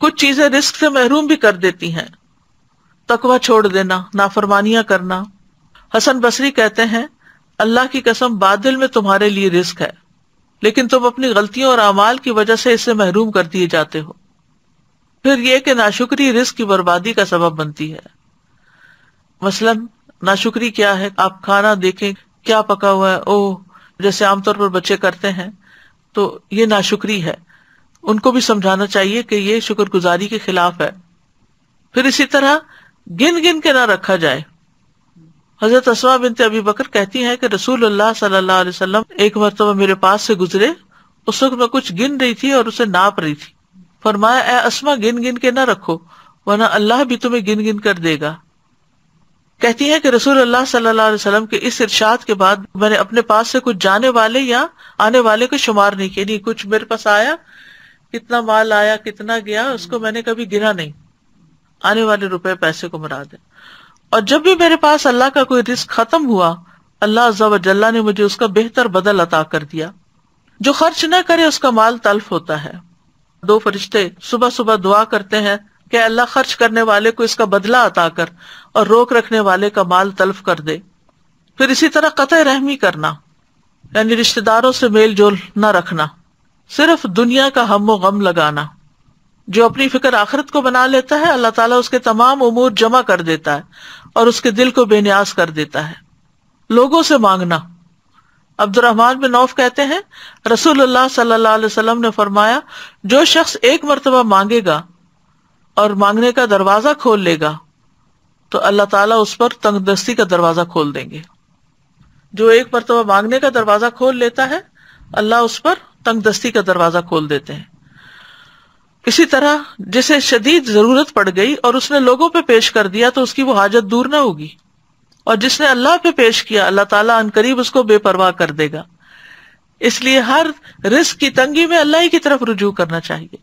कुछ चीज़ें रिस्क से महरूम भी कर देती हैं। तकवा छोड़ देना, नाफरमानियाँ करना। हसन बसरी कहते हैं, अल्लाह की कसम बादल में तुम्हारे लिए रिस्क है, लेकिन तुम अपनी गलतियों और अमाल की वजह से इससे महरूम कर दिए जाते हो। फिर यह कि नाशुक्री रिस्क की बर्बादी का सबब बनती है। मसलन, नाशुक्री क्या है? आप खाना देखें, क्या पका हुआ है? ओह, जैसे आमतौर पर बच्चे करते हैं तो ये नाशुक्री है। उनको भी समझाना चाहिए कि ये शुक्रगुजारी के खिलाफ है। फिर इसी तरह गिन गिन के ना रखा जाए। हज़रत असमा बिनते अभी बकर कहती हैं कि रसूल अल्लाह वसल्लम एक मरतबा मेरे पास से गुजरे, उस वक्त मैं कुछ गिन रही थी और उसे नाप रही थी। फरमाया असमा गिन गिन के ना रखो, वरना अल्लाह भी तुम्हें गिन गिन कर देगा। कहती है कि रसूल अल्लाह वसल्लम के इस इरशाद के बाद मैंने अपने पास से कुछ जाने वाले या आने वाले को शुमार नहीं किया, नहीं, कुछ मेरे पास आया कितना माल आया, कितना गया, उसको मैंने कभी गिना नहीं। आने वाले रुपए पैसे को मरा दे। और जब भी मेरे पास अल्लाह का कोई रिस्क खत्म हुआ, अल्लाह जल्ला ने मुझे उसका बेहतर बदल अता कर दिया। जो खर्च न करे, उसका माल तल्फ होता है। दो फरिश्ते सुबह सुबह दुआ करते हैं कि अल्लाह खर्च करने वाले को इसका बदला अता कर और रोक रखने वाले का माल तल्फ कर दे। फिर इसी तरह कत रहमी करना, यानी रिश्तेदारों से मेल जोल न रखना। सिर्फ़ दुनिया का हम गम लगाना, जो अपनी फ़िक्र आखिरत को बना लेता है, अल्लाह ताला उसके तमाम उमूर जमा कर देता है और उसके दिल को बेनियाज कर देता है। लोगों से मांगना। अब्दुलरहमान बिन नौफ कहते हैं, रसूलुल्लाह सल्लल्लाहु अलैहि वसल्लम ने फरमाया, जो शख्स एक मरतबा मांगेगा और मांगने का दरवाज़ा खोल लेगा तो अल्लाह ताला उस पर तंगदस्ती का दरवाज़ा खोल देंगे। जो एक मरतबा मांगने का दरवाज़ा खोल लेता है, अल्लाह उस पर तंगदस्ती का दरवाज़ा खोल देते हैं। इसी तरह, जिसे शदीद ज़रूरत पड़ गई और उसने लोगों पे पेश कर दिया तो उसकी वो हाजत दूर ना होगी। और जिसने अल्लाह पे पेश किया, अल्लाह ताला अनकरीब उसको बेपरवाह कर देगा। इसलिए हर रिस्क की तंगी में अल्लाह की तरफ़ रुजू करना चाहिए।